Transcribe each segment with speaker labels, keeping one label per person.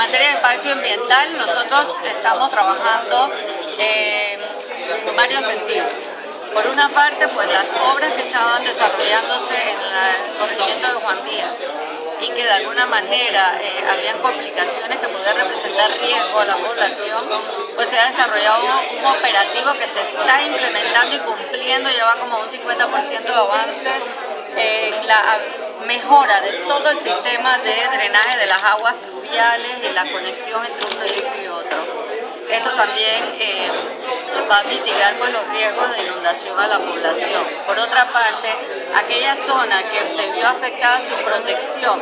Speaker 1: materia de impacto ambiental, nosotros estamos trabajando en varios sentidos. Por una parte, pues las obras que estaban desarrollándose en el corregimiento de Juan Díaz y que de alguna manera eh, habían complicaciones que podían representar riesgo a la población, pues se ha desarrollado un operativo que se está implementando y cumpliendo, lleva como un 50% de avance en la mejora de todo el sistema de drenaje de las aguas pluviales y la conexión entre un proyecto y otro. Esto también eh, va a mitigar pues, los riesgos de inundación a la población. Por otra parte, aquella zona que se vio afectada su protección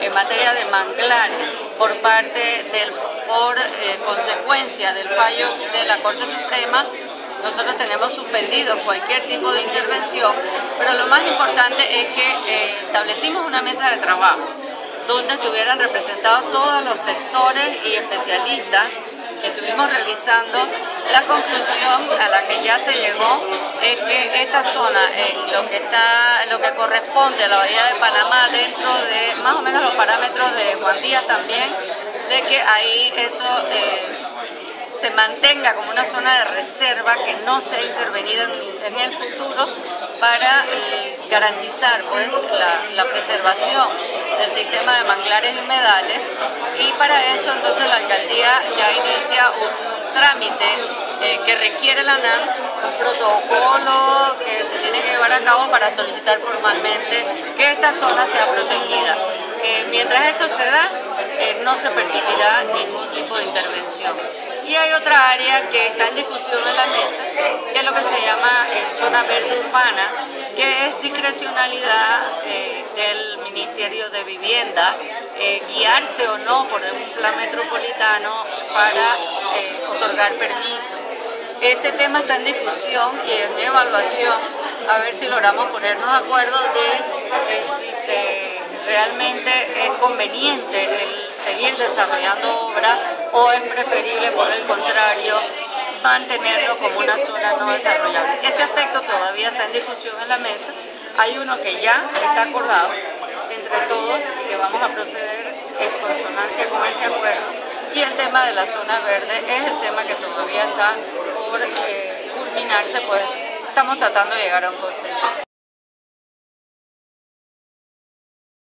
Speaker 1: en materia de manglares por parte del, por eh, consecuencia del fallo de la Corte Suprema, nosotros tenemos suspendido cualquier tipo de intervención, pero lo más importante es que eh, establecimos una mesa de trabajo donde estuvieran representados todos los sectores y especialistas estuvimos revisando, la conclusión a la que ya se llegó es que esta zona, en lo que está, lo que corresponde a la bahía de Panamá, dentro de más o menos los parámetros de Juan también, de que ahí eso eh, se mantenga como una zona de reserva que no sea intervenida en, el futuro para eh, garantizar pues la preservación del sistema de manglares y humedales y para eso entonces la alcaldía ya inicia un trámite eh, que requiere la NAM, un protocolo que se tiene que llevar a cabo para solicitar formalmente que esta zona sea protegida. mientras eso se da, eh, no se permitirá ningún. Y hay otra área que está en discusión en la mesa, que es lo que se llama eh, zona verde urbana, que es discrecionalidad del Ministerio de Vivienda eh, guiarse o no por un plan metropolitano para eh, otorgar permiso. Ese tema está en discusión y en evaluación, a ver si logramos ponernos de acuerdo de eh, si se, realmente es conveniente el seguir desarrollando obras o es preferible, por el contrario, mantenerlo como una zona no desarrollable. Ese aspecto todavía está en discusión en la mesa. Hay uno que ya está acordado, entre todos y que vamos a proceder en consonancia con ese acuerdo. Y el tema de la zona verde es el tema que todavía está por eh, culminarse, pues estamos tratando de llegar a un consenso.